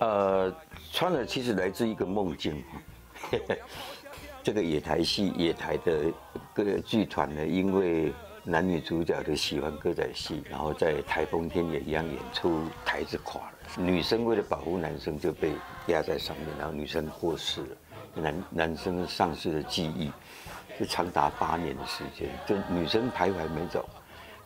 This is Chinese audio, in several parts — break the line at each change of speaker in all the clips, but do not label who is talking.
呃，川儿其实来自一个梦境。这个野台戏，野台的歌剧团呢，因为男女主角都喜欢歌仔戏，然后在台风天也一样演出，台子垮了，女生为了保护男生就被压在上面，然后女生过世了，男男生丧失了记忆，就长达八年的时间，就女生徘徊没走，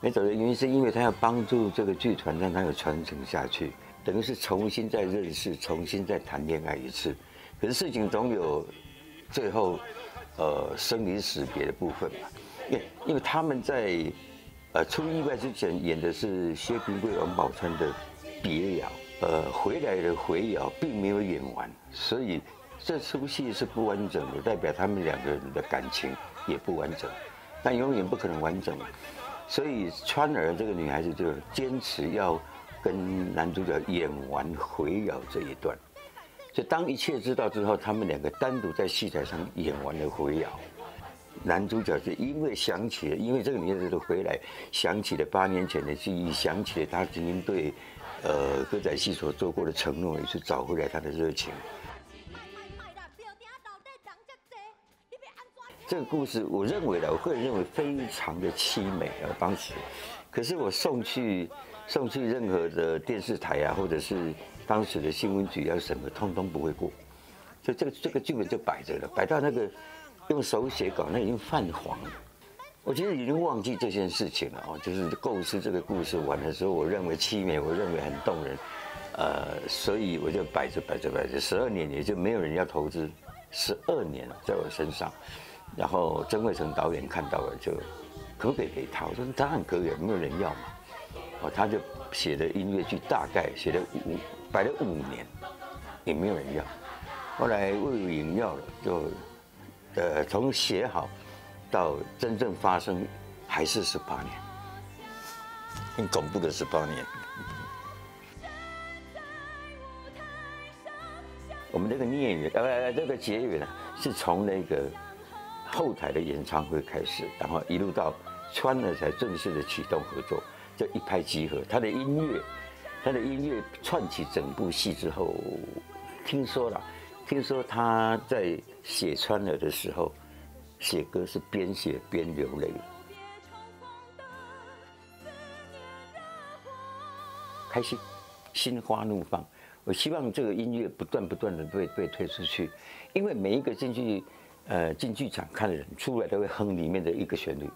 没走的原因是因为他要帮助这个剧团让它有传承下去，等于是重新再认识，重新再谈恋爱一次，可是事情总有。最后，呃，生离死别的部分嘛，因因为他们在，呃，出意外之前演的是薛平贵、王宝钏的别窑，呃，回来的回窑并没有演完，所以这出戏是不完整的，代表他们两个人的感情也不完整，但永远不可能完整，所以川儿这个女孩子就坚持要跟男主角演完回咬这一段。就当一切知道之后，他们两个单独在戏台上演完了回咬。男主角是因为想起了，因为这个女孩子回来，想起了八年前的记忆，想起了他曾经对，呃，歌仔戏所做过的承诺，也是找回来他的热情。这个故事，我认为呢，我个人认为非常的凄美啊，当时。可是我送去送去任何的电视台啊，或者是。当时的新闻局要审核，通通不会过，所以这个这个剧本就摆着了，摆到那个用手写稿，那已经泛黄了。我其实已经忘记这件事情了哦，就是构思这个故事完的时候，我认为凄美，我认为很动人，呃，所以我就摆着摆着摆着，十二年也就没有人要投资，十二年在我身上，然后曾慧成导演看到了就可不可以给他？我说当然可以，没有人要嘛，哦，他就写的音乐剧大概写了五。摆了五年，也没有人要。后来魏有营要了，就，呃，从写好到真正发生，还是十八年，很恐怖的十八年。我们这个孽缘，呃，这个结缘呢，是从那个后台的演唱会开始，然后一路到川了才正式的启动合作，就一拍即合。他的音乐。他的音乐串起整部戏之后，听说了，听说他在写川儿的时候，写歌是边写边流泪，开心，心花怒放。我希望这个音乐不断不断的被被推出去，因为每一个进去，呃，进剧场看的人出来都会哼里面的一个旋律。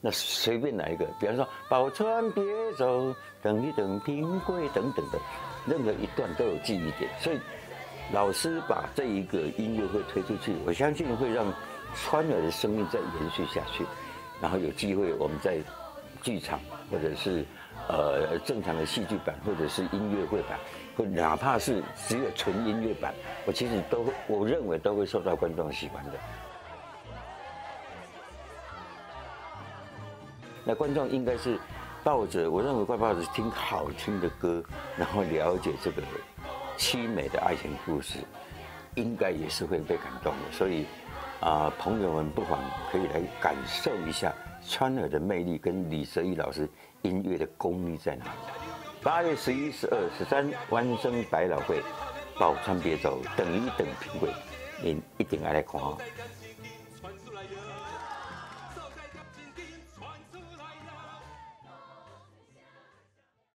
那随便哪一个，比方说“宝钏别走，等一等平贵”等等的，任何一段都有记忆点。所以老师把这一个音乐会推出去，我相信会让川儿的生命再延续下去。然后有机会我们再剧场，或者是呃正常的戏剧版，或者是音乐会版，或哪怕是只有纯音乐版，我其实都我认为都会受到观众喜欢的。那观众应该是抱着，我认为怪抱着听好听的歌，然后了解这个凄美的爱情故事，应该也是会被感动的。所以啊，朋友们不妨可以来感受一下川儿的魅力跟李泽义老师音乐的功力在哪里。八月十一、十二、十三，万生百老汇，宝川别走，等一等，评委，您一定要来看哦。